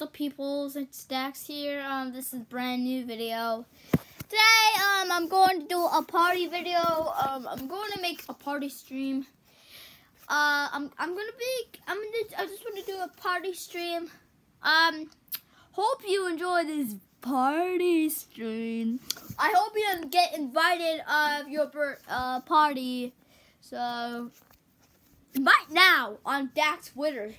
the peoples? and Dax here. Um, this is brand new video. Today, um, I'm going to do a party video. Um, I'm going to make a party stream. Uh, I'm I'm gonna be I'm gonna I just want to do a party stream. Um, hope you enjoy this party stream. I hope you get invited of your uh party. So, invite now on Dax Twitter.